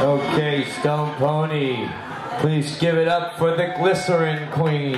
Okay, Stone Pony, please give it up for the Glycerin Queens.